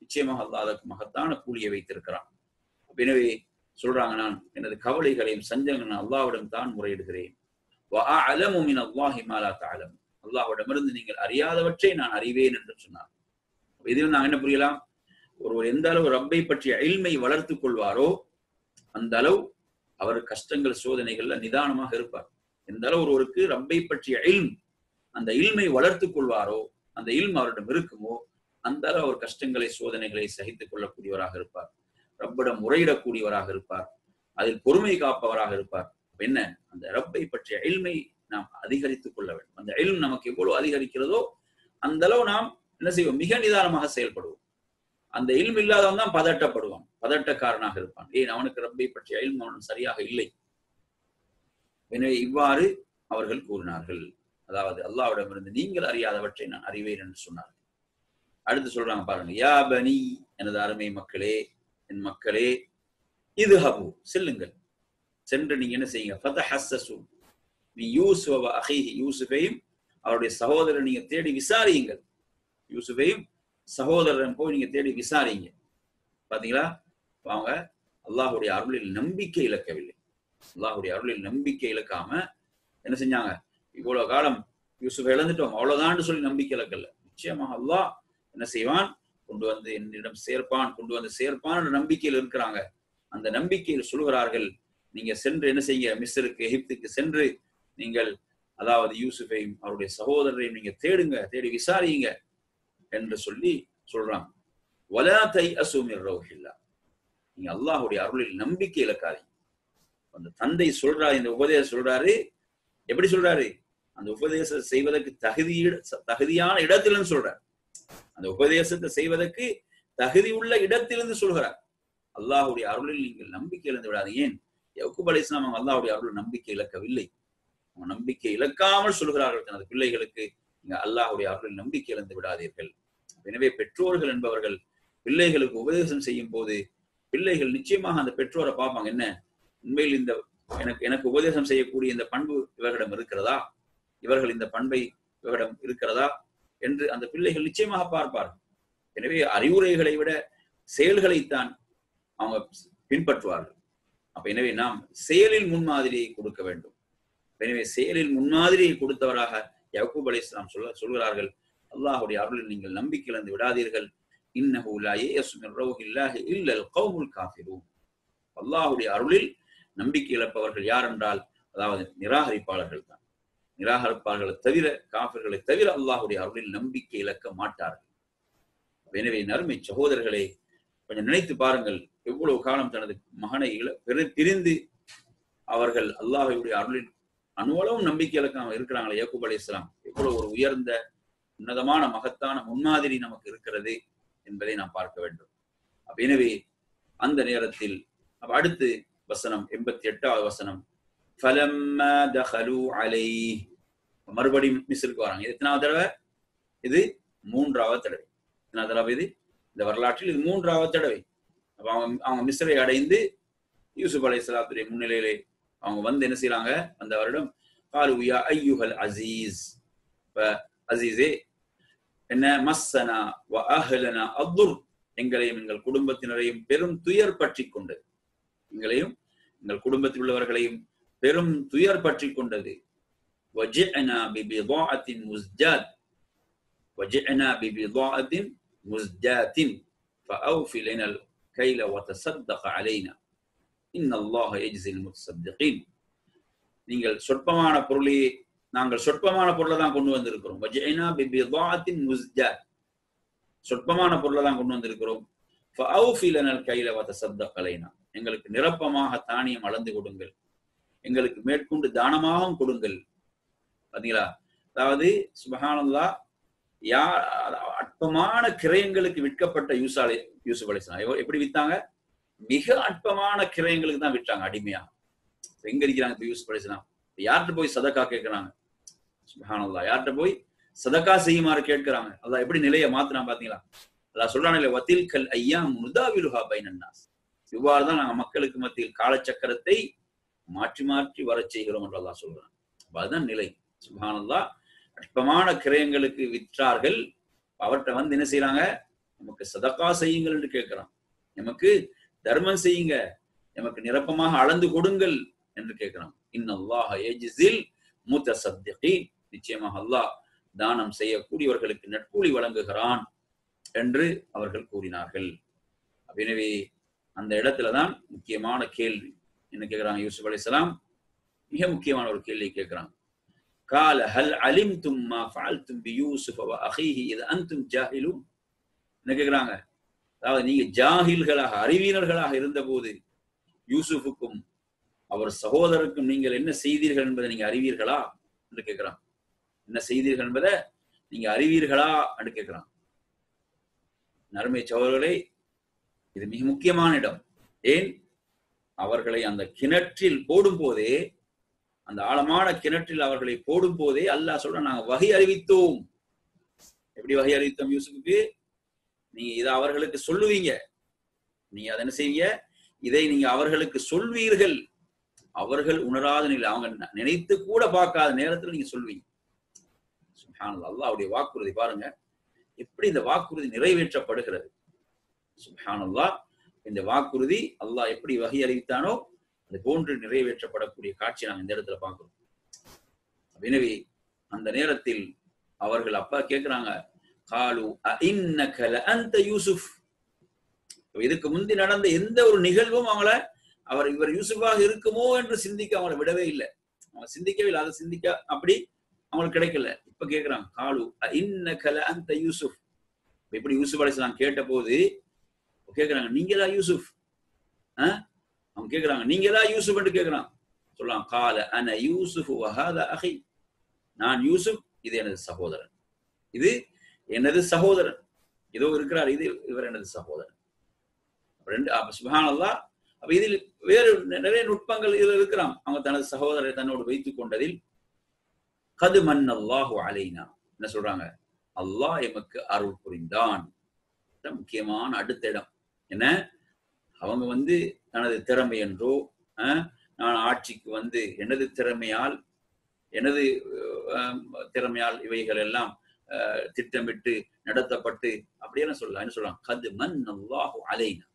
நிச்சயமாக அல்லாஹ் அதற்கு மகத்தான கூலியை வைத்திருக்கிறான். எனவே சொல்றாங்க நான் எனது கவலைகளையும் சஞ்சங்கள் நான் அல்லாவிடம் தான் முறையிடுகிறேன். அல்லாஹ்விடமிருந்து நீங்கள் அறியாதவற்றை நான் அறிவேன் என்று சொன்னார். இதில் நாங்கள் என்ன புரியலாம்? ஒருவர் எந்த அளவு ரப்பை பற்றிய அயில்மை வளர்த்துக் கொள்வாரோ அந்த அளவு அவர் கஷ்டங்கள் சோதனைகள்ல நிதானமாக இருப்பார். எந்த அளவு ஒருவருக்கு ரப்பை பற்றிய இல்ம் அந்த இல்மை வளர்த்துக் கொள்வாரோ அந்த இல்ம் அவரிடம் இருக்குமோ அந்த அளவு அவர் கஷ்டங்களை சோதனைகளை சகித்துக் கொள்ளக்கூடியவராக இருப்பார். ரப்பிடம் முறையிடக்கூடியவராக இருப்பார். அதில் பொறுமை காப்பவராக இருப்பார். என்ன? அந்த ரப்பை பற்றிய இல்மை நாம் அதிகரித்துக் கொள்ள வேண்டும். அந்த இல்ம் நமக்கு எவ்வளவு அதிகரிக்கிறதோ அந்த அளவு நாம் என்ன செய்வோம்? மிக நிதானமாக செயல்படுவோம். அந்த இல்ம் இல்லாதவன் தான் பதட்டப்படுவான். பதட்டக்காரனாக இருப்பான். ஏன் அவனுக்கு ரப்பை பற்றிய இல்ம் அவன் சரியாக இல்லை. எனவே இவ்வாறு அவர்கள் கூறினார்கள். அதாவது அல்லாவிடமிருந்து நீங்கள் அறியாதவற்றை நான் அறிவேன் என்று சொன்னார்கள். அடுத்து சொல்றாங்க பாருங்க யா பனி எனது அருமை மக்களே என் மக்களே இது ஹபு செல்லுங்கள். சென்று நீங்க என்ன செய்யுங்க? நீ யூசுவ அகை யூசுஃபையும் அவருடைய சகோதரரை நீங்க தேடி விசாரியுங்கள். யூசுஃபையும் சகோதரன் போய் நீங்க தேடி விசாரிங்க பாத்தீங்களா? அவங்க அல்லாஹுடைய அருளில் நம்பிக்கை இழக்கவில்லை. அல்லாஹுடைய அருளில் நம்பிக்கை இழக்காம என்ன செஞ்சாங்க? இவ்வளவு காலம் யூசுஃப் இழந்துட்டோம். அவ்வளவுதான் சொல்லி நம்பிக்கை இழக்கல. நிச்சயமாக அல்லாஹ் என்ன செய்வான்? கொண்டு வந்து என்னிடம் சேர்ப்பான் கொண்டு வந்து சேர்ப்பான் என்ற நம்பிக்கையில் இருக்கிறாங்க. அந்த நம்பிக்கையில் சொல்கிறார்கள் நீங்க சென்று என்ன செய்ய மிஸ்ருக்கு எகிப்துக்கு சென்று நீங்கள் அதாவது யூசுஃபையும் அவருடைய சகோதரரையும் நீங்க தேடுங்க தேடி விசாரியுங்க என்று சொல்லி சொல்றாங்க. வலா தை அசூமிர் ரோஹில்லா. நீங்க அல்லாஹுடைய அருளில் நம்பிக்கை இழக்காதீங்க. அந்த தந்தை சொல்றாரு இந்த உபதேசம் சொல்றாரு. எப்படி சொல்றாரு? அந்த உபதேசம் செய்வதற்கு தகுதி தகுதியான இடத்திலிருந்து சொல்றார். அந்த உபதேசத்தை செய்வதற்கு தகுதி உள்ள இடத்திலிருந்து சொல்கிறார். அல்லாஹுடைய அருளில் நீங்கள் நம்பிக்கை இழந்து விடாது ஏன்? யவுக்குப் அலி இஸ்லாம் அவங்க அல்லாஹுடைய அருள் நம்பிக்கை இழக்கவில்லை. அவங்க நம்பிக்கை இழக்காமல் சொல்கிறார்கள் தனது பிள்ளைகளுக்கு நீங்க அல்லாஹுடைய அருளில் நம்பிக்கை இழந்து விடாதீர்கள். எனவே பெற்றோர்கள் என்பவர்கள் பிள்ளைகளுக்கு உபதேசம் செய்யும் போது பிள்ளைகள் நிச்சயமாக அந்த பெற்றோரை பார்ப்பாங்க. என்ன? உண்மையில் இந்த எனக்கு எனக்கு உபதேசம் செய்யக்கூடிய இந்த பண்பு இவர்களிடம் இருக்கிறதா? இவர்கள் இந்த பண்பை இவர்களிடம் இருக்கிறதா? என்று அந்த பிள்ளைகள் நிச்சயமாக பார்ப்பார்கள். எனவே அறிவுரைகளை விட செயல்களைத்தான் அவங்க பின்பற்றுவார்கள். அப்ப எனவே நாம் செயலில் முன்மாதிரியை கொடுக்க வேண்டும். எனவே செயலில் முன்மாதிரியை கொடுத்தவராக யக்கூப் அலி இஸ்லாம் சொல்ல சொல்கிறார்கள் அல்லாஹுடைய அருளில் நீங்கள் நம்பிக்கை இழந்து விடாதீர்கள். இன்னஹு லா இல்லல் கௌமுல் காஃபிரூன். அல்லாஹுடைய அருளில் நம்பிக்கை இழப்பவர்கள் யார் என்றால் அதாவது நிராகரிப்பாளர்கள் தான். நிராகரிப்பாளர்களை தவிர காஃபர்களை தவிர அல்லாஹுடைய அருளில் நம்பிக்கை இழக்க மாட்டார்கள். எனவே நறுமை சகோதரர்களே கொஞ்சம் நினைத்து பாருங்கள். எவ்வளவு காலம் தனது மகனை இழ பிரிந்து அவர்கள் அல்லாஹுடைய அருளில் அணுவளவும் நம்பிக்கை இழக்காம இருக்கிறாங்களே ஏக்கூப் அலி இஸ்லாம் எவ்வளவு ஒரு உயர்ந்த உன்னதமான மகத்தான முன்மாதிரி நமக்கு இருக்கிறது என்பதை நாம் பார்க்க வேண்டும். எனவே அந்த நேரத்தில் அப்ப அடுத்து வசனம் எண்பத்தி எட்டாவது வசனம். ஃபலம்மா தஹலு அலை மறுபடியும் மிஸ்ருக்கு வராங்க. எத்தனாவது தடவை? இது மூன்றாவது தடவை. எத்தனாவது தடவை இது? இந்த வரலாற்றில் இது மூன்றாவது தடவை. அப்ப அவங்க அவங்க மிஸ்ரை அடைந்து யூசுப் அலை சலாத்துடைய முன்னிலையிலே அவங்க வந்து என்ன செய்யறாங்க அந்த வருடம் காலுயா ஐயுஹல் அசீஸ். இப்ப அசீஸே என்ன மஸ்ஸனா வ அஹலனா அப்துர் எங்களையும் எங்கள் குடும்பத்தினரையும் பெரும் துயர் பற்றி கொண்டது எங்களையும் எங்கள் குடும்பத்தில் உள்ளவர்களையும் பெரும் துயர் பற்றி கொண்டது. நீங்கள் சொற்பமான பொருளே நாங்கள் சொற்பமான பொருளை தான் கொண்டு வந்திருக்கிறோம். சொற்பமான பொருளை தான் கொண்டு வந்திருக்கிறோம். கையில வத்த சப்த கலைனா எங்களுக்கு நிரப்பமாக தானியம் அளந்து கொடுங்கள். எங்களுக்கு மேற்கொண்டு தானமாகவும் கொடுங்கள். பாத்தீங்களா? அதாவது சுபகானந்தா யா அற்பமான கிரயங்களுக்கு விற்கப்பட்ட யூசாலை யூசுப் அலிஸ்லாம் எப்படி வித்தாங்க? மிக அற்பமான கிரயங்களுக்கு தான் விட்டாங்க அடிமையா. எங்க இருக்கிறாங்க இப்ப யூஸ் யார்கிட்ட போய் சதக்கா கேட்கிறாங்க? சுபகானந்தா யார்கிட்ட போய் சதக்கா செய்யுமாறு கேட்கிறாங்க? அதான் எப்படி நிலையை மாத்துறான் பாத்தீங்களா? அதான் சொல்றானே வத்தில் கல் ஐயா முதாவிலுஹா பைனன்னாஸ் இவ்வாறு தான் நாங்க மக்களுக்கு மத்தியில் காலச்சக்கரத்தை மாற்றி மாற்றி வரச் செய்கிறோம் என்று அல்லாஹ் சொல்றான். அதுதான் நிலை. சுபானந்தா அற்பமான கிரயங்களுக்கு விற்றார்கள். அவர்கிட்ட வந்து என்ன செய்யறாங்க நமக்கு சதக்கா செய்யுங்கள் என்று கேட்கிறான். நமக்கு தர்மம் செய்யுங்க. நமக்கு நிரப்பமாக அளந்து கொடுங்கள் என்று கேட்கிறான். இன்னல்லாஹ மூத்த சத்தியகி நிச்சயமாக அல்லாஹ் தானம் செய்யக்கூடியவர்களுக்கு நட்கூலி வழங்குகிறான் என்று அவர்கள் கூறினார்கள். எனவே அந்த இடத்துல தான் முக்கியமான கேள்வி. என்ன கேட்கிறாங்க யூசுப் அலைஹிஸ்ஸலாம் மிக முக்கியமான ஒரு கேள்வி கேட்கிறாங்க கால ஹல் அலிம்தும் மா ஃபஅல்தும் பியூசுஃப வ அஹிஹி இது அந்தும் ஜாஹிலும் என்ன கேட்கிறாங்க அதாவது நீங்க ஜாஹில்களாக அறிவியனர்களாக இருந்தபோது யூசுஃபுக்கும் அவர் சகோதரருக்கும் நீங்கள் என்ன செய்தீர்கள் என்பதை நீங்க அறிவீர்களா? என்று கேட்கிறான் என்ன செய்தீர்கள் என்பதை நீங்க அறிவீர்களா? என்று கேட்கிறான் நறுமை சகோதரர்களே இது மிக முக்கியமான இடம். ஏன்? அவர்களை அந்த கிணற்றில் போடும் போதே அந்த ஆழமான கிணற்றில் அவர்களை போடும் போதே அல்லாஹ் சொல்ற நாங்க வகை அறிவித்தோம். எப்படி வகை அறிவித்தோம் யூசுஃபுக்கு? நீங்க இதை அவர்களுக்கு சொல்லுவீங்க. நீங்க அதை என்ன செய்வீங்க? இதை நீங்க அவர்களுக்கு சொல்வீர்கள். அவர்கள் உணராத நிலை அவங்க நினைத்து கூட பார்க்காத நேரத்துல நீங்க சொல்வீங்க. அல்லாஹ் அல்லாஹ்வுடைய வாக்குறுதி பாருங்க. எப்படி இந்த வாக்குறுதி நிறைவேற்றப்படுகிறது? சுபானல்லா இந்த வாக்குறுதி அல்லாஹ் எப்படி வகை அறிவித்தானோ அது போன்று நிறைவேற்றப்படக்கூடிய காட்சி நாங்கள் இந்த இடத்துல பார்க்கிறோம். எனவே அந்த நேரத்தில் அவர்கள் அப்பா கேட்கிறாங்க காலு இன்னக அந்த யூசுப் இதுக்கு முந்தி நடந்த எந்த ஒரு நிகழ்வும் அவங்கள அவர் இவர் யூசுஃபாக இருக்குமோ என்று சிந்திக்க அவங்கள விடவே இல்லை. அவங்க சிந்திக்கவே இல்லை. அதை சிந்திக்க அப்படி அவங்களுக்கு கிடைக்கல. இப்ப கேக்குறாங்க காலு இன்னகல அந்த யூசுப் இப்படி யூசுப் அலிஸ்லாம் கேட்ட போது கேக்குறாங்க நீங்களா யூசுப் அவங்க கேக்குறாங்க நீங்களா யூசுப் என்று கேக்குறான். சொல்லலாம் கால அன யூசுஃப் வஹாத அஹி. நான் யூசுப் இது எனது சகோதரன். இது எனது சகோதரன். இதோ இருக்கிறார் இது இவர் எனது சகோதரன். ரெண்டு அப்ப சுபானல்லா அப்ப இதில் வேறு நிறைய நுட்பங்கள் இதில் இருக்கிறான். அவங்க தனது சகோதரரை தன்னோடு வைத்துக் கொண்டதில் கது மன் அல்லாஹு அலைனா. என்ன சொல்றாங்க? அல்லாஹ் எமக்கு அருள் புரிந்தான். முக்கியமான அடுத்த இடம். என்ன? அவங்க வந்து தனது திறமை என்றோ நான் ஆட்சிக்கு வந்து எனது திறமையால் எனது திறமையால் இவைகள் எல்லாம் திட்டமிட்டு நடத்தப்பட்டு அப்படியெல்லாம் சொல்லலாம் என்ன சொல்லலாம் கது மன் அல்லாஹு அலைனா.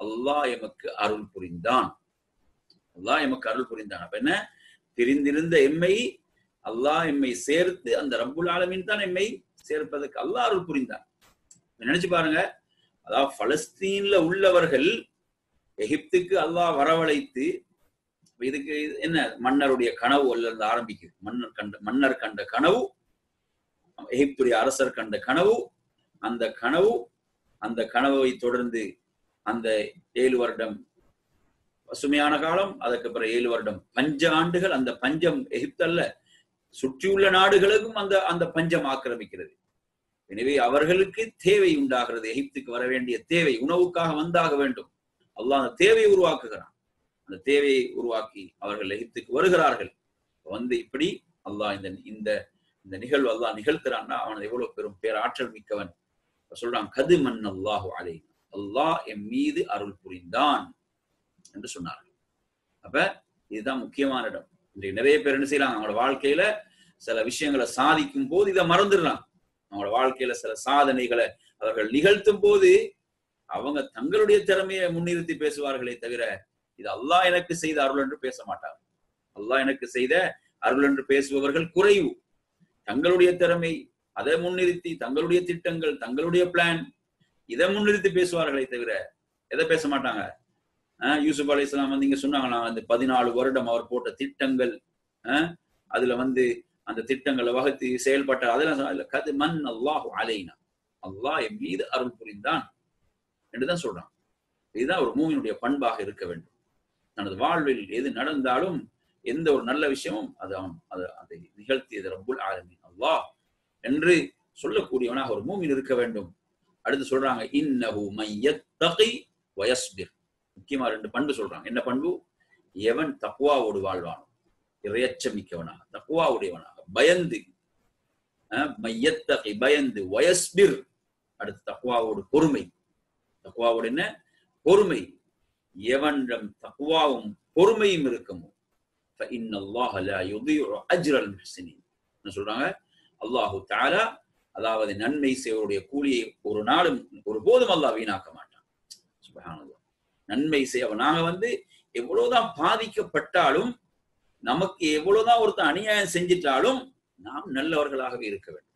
அல்லாஹ் எமக்கு அருள் புரிந்தான். அல்லாஹ் எமக்கு அருள் புரிந்தான். அப்ப என்ன? பிரிந்திருந்த எம்மை அல்லாஹ் எம்மை சேர்த்து அந்த ரப்புல் ஆலமின் தான் எம்மை சேர்ப்பதற்கு அல்லாஹ் அருள் புரிந்தான். நினைச்சு பாருங்க. அதாவது பலஸ்தீன்ல உள்ளவர்கள் எகிப்துக்கு அல்லாஹ் வரவழைத்து இதுக்கு என்ன? மன்னருடைய கனவு அல்ல ஆரம்பிக்குது. மன்னர் கண்ட மன்னர் கண்ட கனவு எகிப்துடைய அரசர் கண்ட கனவு அந்த கனவு அந்த கனவை தொடர்ந்து அந்த ஏழு வருடம் பசுமையான காலம் அதுக்கு அப்புறம் ஏழு வருடம் பஞ்ச ஆண்டுகள் அந்த பஞ்சம் எகிப்தல்ல சுற்றியுள்ள நாடுகளுக்கும் அந்த அந்த பஞ்சம் ஆக்கிரமிக்கிறது. எனவே அவர்களுக்கு தேவை உண்டாகிறது. எகிப்துக்கு வர வேண்டிய தேவை உணவுக்காக வந்தாக வேண்டும். அல்லாஹ் அந்த தேவையை உருவாக்குகிறான். அந்த தேவையை உருவாக்கி அவர்கள் எகிப்துக்கு வருகிறார்கள். வந்து இப்படி அல்லாஹ் இந்த இந்த இந்த நிகழ்வு அல்லாஹ் நிகழ்த்துறான்னா அவன் எவ்வளவு பெரும் பேராற்றல் மிக்கவன். சொல்றான் கது மண் அல்லாஹு அலை அல்லாஹ் எம் மீது அருள் புரிந்தான் என்று சொன்னார்கள். அப்ப இதுதான் முக்கியமான இடம். இன்றைக்கு நிறைய பேர் என்ன செய்யறாங்க அவங்களோட வாழ்க்கையில சில விஷயங்களை சாதிக்கும் போது இதை மறந்துடுறான் அவங்களோட வாழ்க்கையில சில சாதனைகளை அவர்கள் நிகழ்த்தும் போது அவங்க தங்களுடைய திறமையை முன்னிறுத்தி பேசுவார்களே தவிர இது அல்லாஹ் எனக்கு செய்த அருள் என்று பேச மாட்டாங்க. அல்லாஹ் எனக்கு செய்த அருள் என்று பேசுபவர்கள் குறைவு. தங்களுடைய திறமை அதை முன்னிறுத்தி தங்களுடைய திட்டங்கள் தங்களுடைய பிளான் இதை முன்னிறுத்தி பேசுவார்களே தவிர எதை பேச மாட்டாங்க? யூசுப் அலி இஸ்லாம் வந்து இங்க சொன்னாங்களா அந்த பதினாலு வருடம் அவர் போட்ட திட்டங்கள் அதுல வந்து அந்த திட்டங்களை வகுத்து செயல்பட்ட அதெல்லாம் கது மண் அல்லாஹு அலைனா. அல்லாஹ் என் மீது அருள் புரிந்தான் என்றுதான் சொல்றான். இதுதான் ஒரு மூவினுடைய பண்பாக இருக்க வேண்டும். தனது வாழ்வில் எது நடந்தாலும் எந்த ஒரு நல்ல விஷயமும் அது அவன் அது அதை நிகழ்த்தியது ரப்புல் ஆலமின். அல்லாஹ் என்று சொல்லக்கூடியவனாக ஒரு மூமின் இருக்க வேண்டும். அடுத்து சொல்றாங்க இன்னஹு மையத்தகை வயஸ்பிர். முக்கியமா ரெண்டு பண்பு சொல்றாங்க. என்ன பண்பு? எவன் தக்குவாவோடு வாழ்வானோ? இறையச்சமிக்கவனாக தக்குவாவுடையவனாக பயந்து மையத்தகை பயந்து வயஸ்பிர். அடுத்து தக்குவாவோட பொறுமை. தக்குவாவோட என்ன? பொறுமை. எவனிடம் தக்குவாவும் பொறுமையும் இருக்குமோ? சொல்றாங்க? அல்லாஹு தாரா அதாவது நன்மை செய்வருடைய கூலியை ஒரு நாளும் ஒரு போதும் அல்லாஹ் வீணாக்க மாட்டான். நன்மை செய்ய நாங்க வந்து எவ்வளவுதான் பாதிக்கப்பட்டாலும் நமக்கு எவ்வளவுதான் ஒருத்தன் அநியாயம் செஞ்சிட்டாலும் நாம் நல்லவர்களாகவே இருக்க வேண்டும்.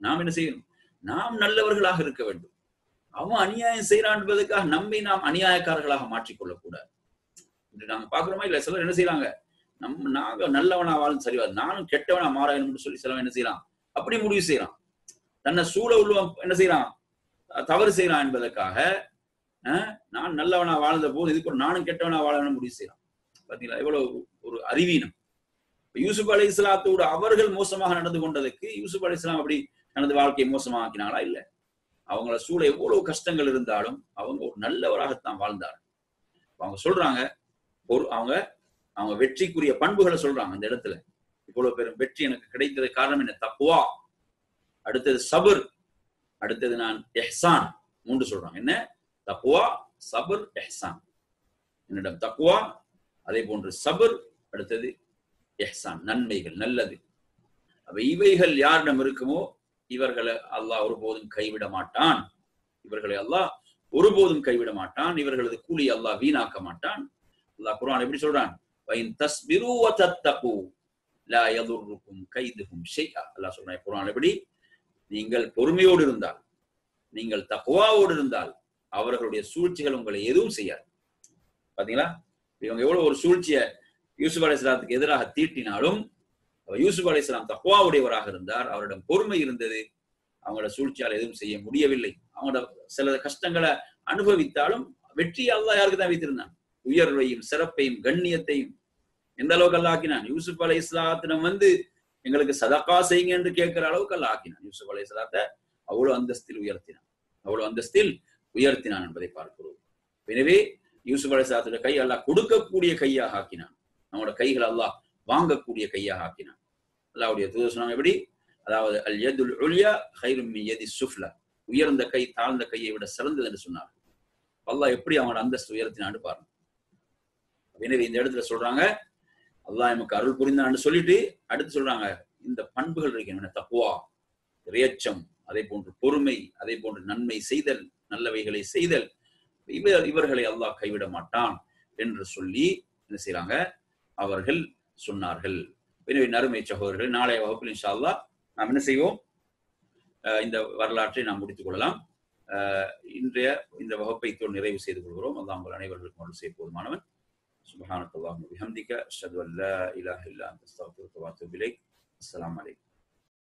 நாம் என்ன செய்யணும்? நாம் நல்லவர்களாக இருக்க வேண்டும். அவன் அநியாயம் செய்யறான் என்பதற்காக நம்மை நாம் அநியாயக்காரர்களாக மாற்றிக்கொள்ளக் கூடாது. இன்று நாங்க பாக்குறோமா இல்ல சிலர் என்ன செய்யறாங்க நம்ம நாங்க நல்லவனா வாழும் சரிவா நானும் கெட்டவனா மாற வேணும்னு சொல்லி சிலவன் என்ன செய்யறான் அப்படி முடிவு செய்யறான் தன்னை சூழ உள்ளவன் என்ன செய்யறான் தவறு செய்யறான் என்பதற்காக அஹ், நான் நல்லவனா வாழ்ந்த போது இதுக்கு நானும் கெட்டவனா வாழணும்னு முடிவு செய்யறான் பாத்தீங்களா எவ்வளவு ஒரு அறிவீனம். யூசுப் அலி இஸ்லாத்தோடு அவர்கள் மோசமாக நடந்து கொண்டதுக்கு யூசுப் அலி இஸ்லாம் அப்படி தனது வாழ்க்கையை மோசமாக்கினாங்களா இல்ல. அவங்கள சூழ எவ்வளவு கஷ்டங்கள் இருந்தாலும் அவங்க ஒரு நல்லவராகத்தான் வாழ்ந்தார் அவங்க சொல்றாங்க ஒரு அவங்க அவங்க வெற்றிக்குரிய பண்புகளை சொல்றாங்க அந்த இடத்துல. இவ்வளவு பெரும் வெற்றி எனக்கு கிடைத்தது காரணம் என்ன? தப்புவா அடுத்தது சபர். அடுத்தது நான் எஹ்சான் மூன்று சொல்றாங்க. என்ன? தக்குவா சபர் எஹ்சான். என்னிடம் தக்குவா அதே போன்று சபர் அடுத்தது எஹ்சான் நன்மைகள் நல்லது. அப்ப இவைகள் யாரிடம் இருக்குமோ இவர்களை அல்லாஹ் ஒருபோதும் கைவிட மாட்டான். இவர்களை அல்லாஹ் ஒருபோதும் கைவிட மாட்டான். இவர்களது கூலி அல்லாஹ் வீணாக்க மாட்டான். அல்லாஹ் குரான் எப்படி சொல்றான்? வைன் தஸ்பிரு வ தத்தகு லா யதுர்ருக்கும் கைதுஹும் ஷைஆ. அல்லாஹ் சொல்றான் குரான் எப்படி? நீங்கள் பொறுமையோடு இருந்தால் நீங்கள் தக்வாவோடு இருந்தால் அவர்களுடைய சூழ்ச்சிகள் உங்களை எதுவும் செய்யாது. பாத்தீங்களா? இவங்க எவ்வளவு ஒரு சூழ்ச்சியை யூசுப் அலைஹிஸ்ஸலாத்துக்கு எதிராக தீட்டினாலும் யூசுப் அலி இஸ்லாம் தக்வாவுடையவராக இருந்தார். அவரிடம் பொறுமை இருந்தது. அவங்களோட சூழ்ச்சியால் எதுவும் செய்ய முடியவில்லை. அவங்களோட சில கஷ்டங்களை அனுபவித்தாலும் வெற்றி அல்லா யாருக்கு தான் வைத்திருந்தான்? உயர்வையும் சிறப்பையும் கண்ணியத்தையும். எந்த அளவுக்கு அல்லாஹ் ஆக்கினான்? யூசுப் அலை இஸ்லாத்தினம் வந்து எங்களுக்கு சதக்கா செய்யுங்க என்று கேட்கிற அளவுக்கு அல்ல ஆக்கினான். யூசுப் அலை இஸ்லாத்தை அவ்வளவு அந்தஸ்தில் உயர்த்தினான். அவ்வளவு அந்தஸ்தில் உயர்த்தினான் என்பதை பார்க்கிறோம். எனவே யூசுப் அலிசாத்துடைய கை அல்லாஹ் கொடுக்கக்கூடிய கையாக ஆக்கினான். நம்மளோட கைகள் அல்லாஹ் வாங்கக்கூடிய கையாக ஆக்கினான். அல்லாவுடைய தூதர் சொன்னாங்க எப்படி? அதாவது அல் யதுல் உலியா ஹைரும் யதி சுஃப்லா. உயர்ந்த கை தாழ்ந்த கையை விட சிறந்தது என்று சொன்னார் அல்லாஹ் எப்படி அவனோட அந்தஸ்து உயர்த்தினான்னு பாருங்க. எனவே இந்த இடத்துல சொல்றாங்க அல்லாஹ் எமக்கு அருள் புரிந்தான்னு சொல்லிட்டு அடுத்து சொல்றாங்க இந்த பண்புகள் இருக்கின்றன தப்புவா இறையச்சம் அதே போன்று பொறுமை அதே போன்று நன்மை செய்தல் நல்லவைகளை செய்தல் இவர் இவர்களை அல்லாஹ் கைவிட மாட்டான் என்று சொல்லி என்ன செய்றாங்க அவர்கள் சொன்னார்கள் எனவே நறுமை சகோதரர்கள் நாளைய வகுப்பில் இன்ஷா அல்லாஹ் நாம் என்ன செய்வோம் அஹ் இந்த வரலாற்றை நாம் முடித்துக் கொள்ளலாம் அஹ் இன்றைய இந்த வகுப்பை இத்தோடு நிறைவு செய்து கொள்கிறோம் அல்லாஹ் உங்கள் அனைவர்களுக்கும் அருள் செய்ய போதுமானவன் سبحانك اللهم وبحمدك أشهد أن لا إله إلا أنت أستغفرك وأتوب إليك السلام عليكم